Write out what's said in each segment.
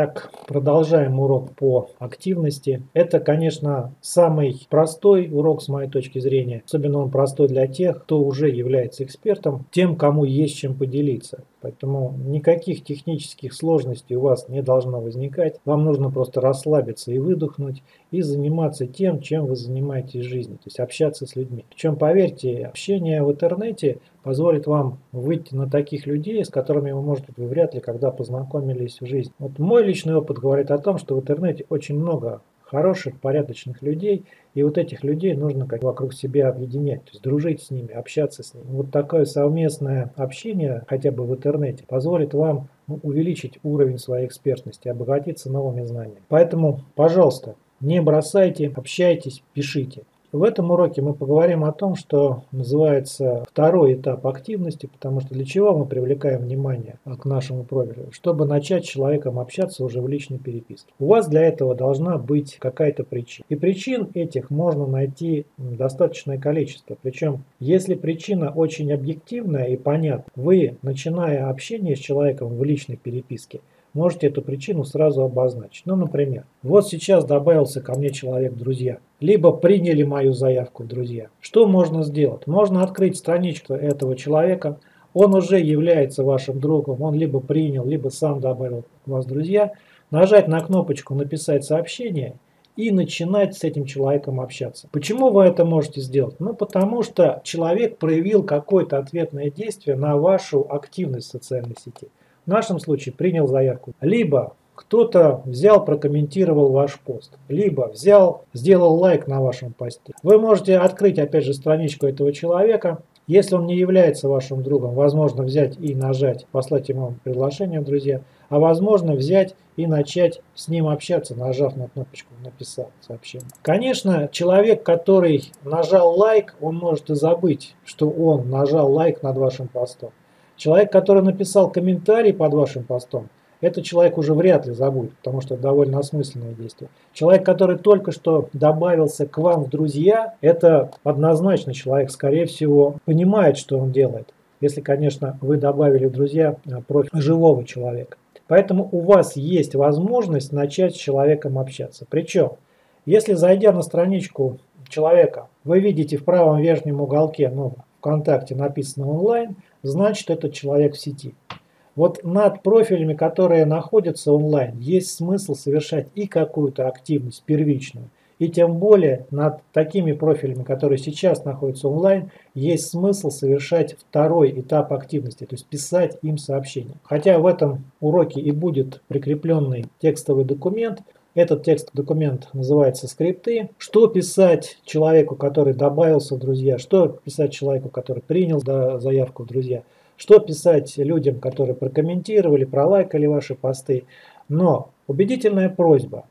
Так, продолжаем урок по активности. Это, конечно, самый простой урок с моей точки зрения. Особенно он простой для тех, кто уже является экспертом, тем, кому есть чем поделиться. Поэтому никаких технических сложностей у вас не должно возникать. Вам нужно просто расслабиться и выдохнуть, и заниматься тем, чем вы занимаетесь в жизни, то есть общаться с людьми. Причем, поверьте, общение в интернете позволит вам выйти на таких людей, с которыми вы, может быть, вы вряд ли когда познакомились в жизни. Вот мой личный опыт говорит о том, что в интернете очень много хороших, порядочных людей, и вот этих людей нужно как вокруг себя объединять, то есть дружить с ними, общаться с ними. Вот такое совместное общение, хотя бы в интернете, позволит вам ну, увеличить уровень своей экспертности, обогатиться новыми знаниями. Поэтому, пожалуйста, не бросайте, общайтесь, пишите. В этом уроке мы поговорим о том, что называется второй этап активности, потому что для чего мы привлекаем внимание к нашему профилю? Чтобы начать с человеком общаться уже в личной переписке. У вас для этого должна быть какая-то причина. И причин этих можно найти достаточное количество. Причем, если причина очень объективная и понятна, вы, начиная общение с человеком в личной переписке, можете эту причину сразу обозначить. Ну, например, вот сейчас добавился ко мне человек друзья. Либо приняли мою заявку друзья. Что можно сделать? Можно открыть страничку этого человека. Он уже является вашим другом. Он либо принял, либо сам добавил вас друзья. Нажать на кнопочку «Написать сообщение» и начинать с этим человеком общаться. Почему вы это можете сделать? Ну, потому что человек проявил какое-то ответное действие на вашу активность в социальной сети в нашем случае принял заявку. Либо кто-то взял, прокомментировал ваш пост, либо взял, сделал лайк на вашем посте. Вы можете открыть, опять же, страничку этого человека. Если он не является вашим другом, возможно взять и нажать, послать ему приглашение, друзья, а возможно взять и начать с ним общаться, нажав на кнопочку «Написал сообщение». Конечно, человек, который нажал лайк, он может и забыть, что он нажал лайк над вашим постом. Человек, который написал комментарий под вашим постом, этот человек уже вряд ли забудет, потому что это довольно осмысленное действие. Человек, который только что добавился к вам в друзья, это однозначно человек, скорее всего, понимает, что он делает. Если, конечно, вы добавили в друзья а, профиль живого человека. Поэтому у вас есть возможность начать с человеком общаться. Причем, если зайдя на страничку человека, вы видите в правом верхнем уголке, ну, ВКонтакте написано онлайн, значит этот человек в сети. Вот над профилями, которые находятся онлайн, есть смысл совершать и какую-то активность первичную. И тем более над такими профилями, которые сейчас находятся онлайн, есть смысл совершать второй этап активности, то есть писать им сообщения. Хотя в этом уроке и будет прикрепленный текстовый документ, этот текст документ называется скрипты. Что писать человеку, который добавился в друзья? Что писать человеку, который принял заявку в друзья? Что писать людям, которые прокомментировали, пролайкали ваши посты? Но убедительная просьба.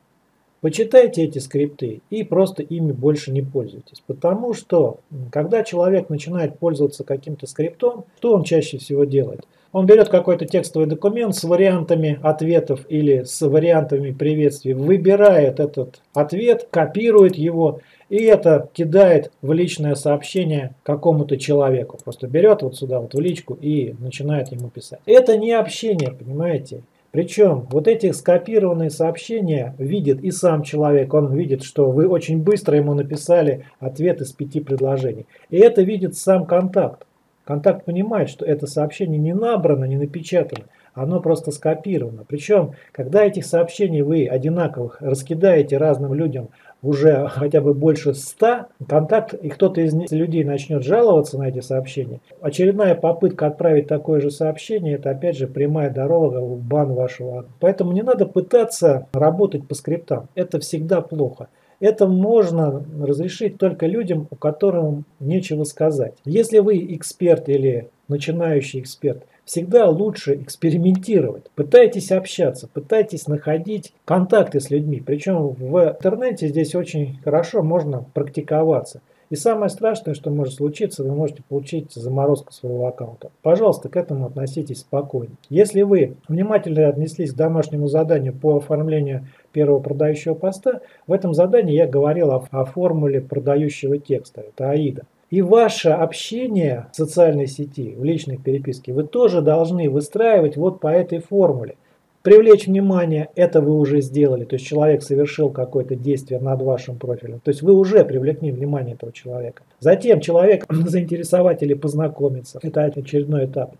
Почитайте эти скрипты и просто ими больше не пользуйтесь. Потому что, когда человек начинает пользоваться каким-то скриптом, что он чаще всего делает? Он берет какой-то текстовый документ с вариантами ответов или с вариантами приветствий, выбирает этот ответ, копирует его и это кидает в личное сообщение какому-то человеку. Просто берет вот сюда вот в личку и начинает ему писать. Это не общение, понимаете? Причем вот эти скопированные сообщения видит и сам человек. Он видит, что вы очень быстро ему написали ответ из пяти предложений. И это видит сам контакт. Контакт понимает, что это сообщение не набрано, не напечатано, оно просто скопировано. Причем, когда этих сообщений вы одинаковых раскидаете разным людям уже хотя бы больше 100, контакт, и кто-то из людей начнет жаловаться на эти сообщения, очередная попытка отправить такое же сообщение, это опять же прямая дорога в бан вашего. Поэтому не надо пытаться работать по скриптам. Это всегда плохо. Это можно разрешить только людям, у которых нечего сказать. Если вы эксперт или начинающий эксперт, всегда лучше экспериментировать. Пытайтесь общаться, пытайтесь находить контакты с людьми. Причем в интернете здесь очень хорошо можно практиковаться. И самое страшное, что может случиться, вы можете получить заморозку своего аккаунта. Пожалуйста, к этому относитесь спокойно. Если вы внимательно отнеслись к домашнему заданию по оформлению первого продающего поста, в этом задании я говорил о, о формуле продающего текста, это АИДа. И ваше общение в социальной сети, в личной переписке, вы тоже должны выстраивать вот по этой формуле. Привлечь внимание, это вы уже сделали. То есть человек совершил какое-то действие над вашим профилем. То есть вы уже привлекли внимание этого человека. Затем человек заинтересовать или познакомиться. Это очередной этап.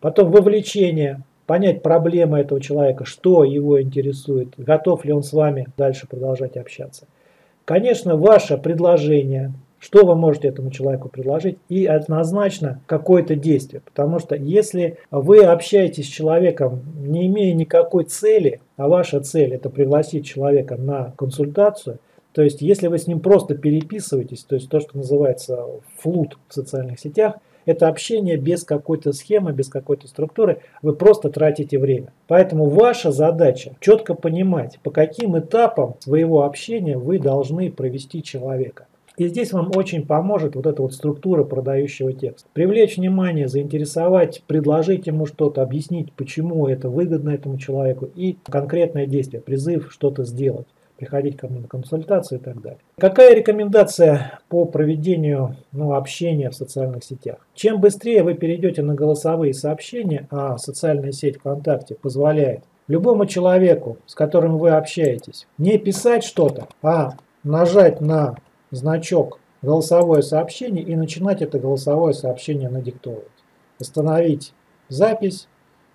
Потом вовлечение, понять проблемы этого человека, что его интересует, готов ли он с вами дальше продолжать общаться. Конечно, ваше предложение, что вы можете этому человеку предложить и однозначно какое-то действие. Потому что если вы общаетесь с человеком, не имея никакой цели, а ваша цель это пригласить человека на консультацию, то есть если вы с ним просто переписываетесь, то есть то, что называется флут в социальных сетях, это общение без какой-то схемы, без какой-то структуры, вы просто тратите время. Поэтому ваша задача четко понимать, по каким этапам своего общения вы должны провести человека. И здесь вам очень поможет вот эта вот структура продающего текста. Привлечь внимание, заинтересовать, предложить ему что-то, объяснить, почему это выгодно этому человеку и конкретное действие, призыв что-то сделать приходить ко мне на консультацию и так далее. Какая рекомендация по проведению ну, общения в социальных сетях? Чем быстрее вы перейдете на голосовые сообщения, а социальная сеть ВКонтакте позволяет любому человеку, с которым вы общаетесь, не писать что-то, а нажать на значок голосовое сообщение и начинать это голосовое сообщение надиктовывать. Остановить запись,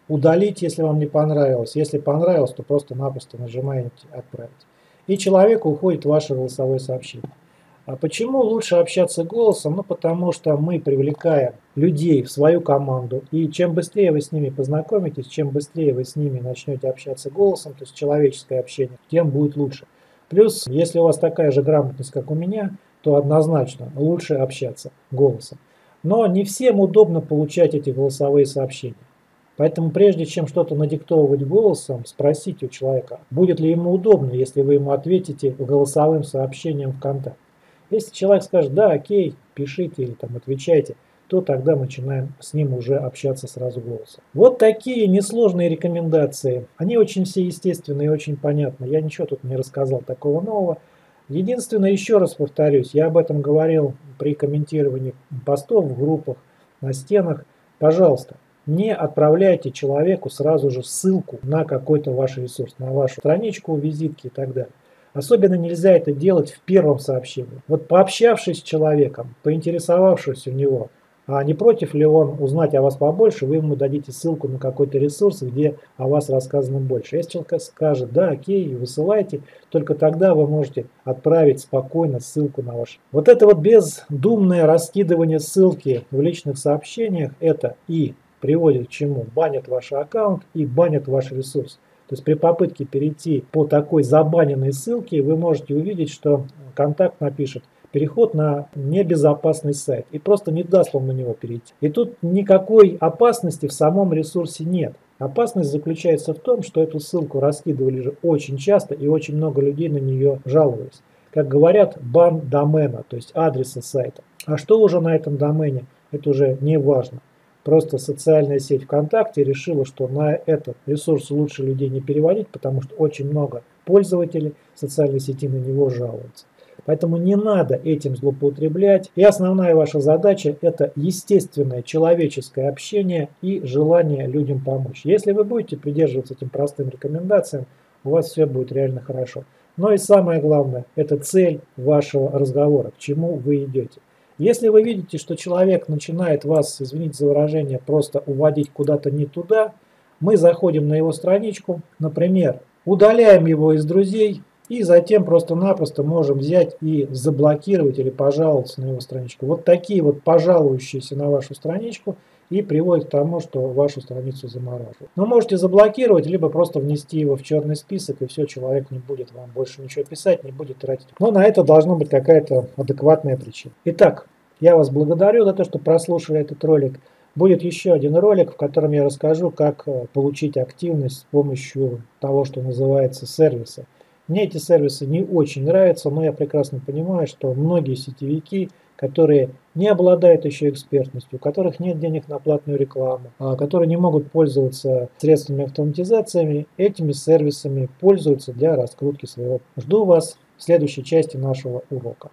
удалить, если вам не понравилось. Если понравилось, то просто-напросто нажимаете «Отправить». И человеку уходит ваше голосовое сообщение. А почему лучше общаться голосом? Ну, потому что мы привлекаем людей в свою команду. И чем быстрее вы с ними познакомитесь, чем быстрее вы с ними начнете общаться голосом, то есть человеческое общение, тем будет лучше. Плюс, если у вас такая же грамотность, как у меня, то однозначно лучше общаться голосом. Но не всем удобно получать эти голосовые сообщения. Поэтому прежде чем что-то надиктовывать голосом, спросите у человека, будет ли ему удобно, если вы ему ответите голосовым сообщением ВКонтакте. Если человек скажет, да, окей, пишите или там отвечайте, то тогда начинаем с ним уже общаться сразу голосом. Вот такие несложные рекомендации. Они очень все естественные и очень понятны. Я ничего тут не рассказал такого нового. Единственное, еще раз повторюсь, я об этом говорил при комментировании постов в группах, на стенах. Пожалуйста, не отправляйте человеку сразу же ссылку на какой-то ваш ресурс, на вашу страничку, визитки и так далее. Особенно нельзя это делать в первом сообщении. Вот пообщавшись с человеком, поинтересовавшись у него, не против ли он узнать о вас побольше, вы ему дадите ссылку на какой-то ресурс, где о вас рассказано больше. Если человек скажет, да, окей, высылайте, только тогда вы можете отправить спокойно ссылку на ваш. Вот это вот бездумное раскидывание ссылки в личных сообщениях, это и приводит к чему? Банят ваш аккаунт и банят ваш ресурс. То есть при попытке перейти по такой забаненной ссылке вы можете увидеть, что контакт напишет переход на небезопасный сайт и просто не даст вам на него перейти. И тут никакой опасности в самом ресурсе нет. Опасность заключается в том, что эту ссылку раскидывали же очень часто и очень много людей на нее жаловались. Как говорят, бан домена, то есть адреса сайта. А что уже на этом домене, это уже не важно. Просто социальная сеть ВКонтакте решила, что на этот ресурс лучше людей не переводить, потому что очень много пользователей социальной сети на него жалуются. Поэтому не надо этим злоупотреблять. И основная ваша задача – это естественное человеческое общение и желание людям помочь. Если вы будете придерживаться этим простым рекомендациям, у вас все будет реально хорошо. Но и самое главное – это цель вашего разговора, к чему вы идете. Если вы видите, что человек начинает вас, извините за выражение, просто уводить куда-то не туда, мы заходим на его страничку, например, удаляем его из друзей и затем просто-напросто можем взять и заблокировать или пожаловаться на его страничку. Вот такие вот пожалующиеся на вашу страничку – и приводит к тому, что вашу страницу замораживают. Но можете заблокировать, либо просто внести его в черный список, и все, человек не будет вам больше ничего писать, не будет тратить. Но на это должна быть какая-то адекватная причина. Итак, я вас благодарю за то, что прослушали этот ролик. Будет еще один ролик, в котором я расскажу, как э, получить активность с помощью того, что называется сервиса. Мне эти сервисы не очень нравятся, но я прекрасно понимаю, что многие сетевики – которые не обладают еще экспертностью, у которых нет денег на платную рекламу, а которые не могут пользоваться средствами автоматизациями, этими сервисами пользуются для раскрутки своего. Жду вас в следующей части нашего урока.